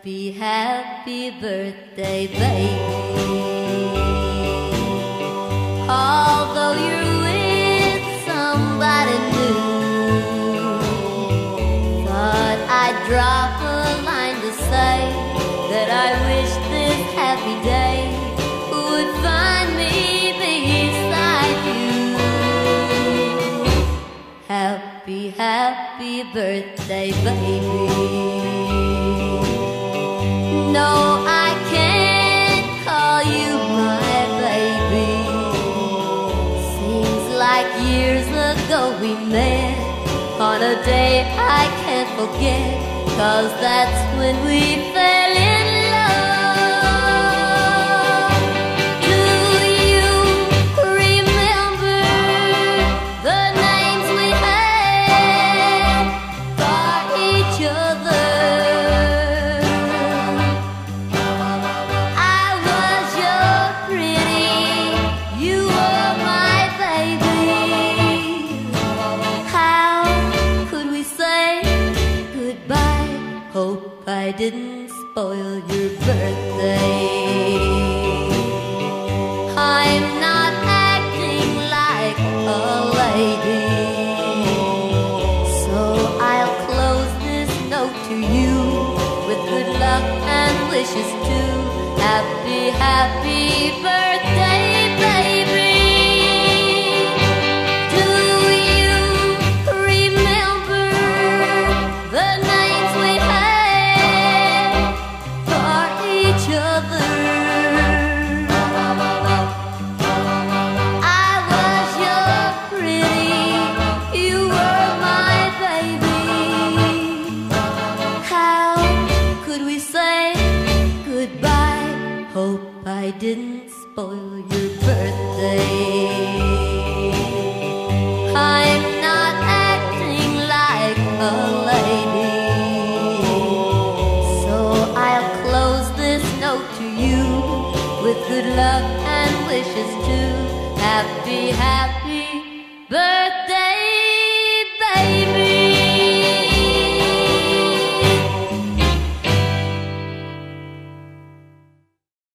Happy, happy birthday, baby. Although you're with somebody new, thought I'd drop a line to say that I wish this happy day would find me beside you. Happy, happy birthday, baby. No, I can't call you my baby. Seems like years ago we met on a day I can't forget. Cause that's when we fell I didn't spoil your birthday. I'm not acting like a lady. So I'll close this note to you with good luck and wishes too. Happy, happy birthday. Hope I didn't spoil your birthday. I'm not acting like a lady. So I'll close this note to you with good luck and wishes too. Happy, happy.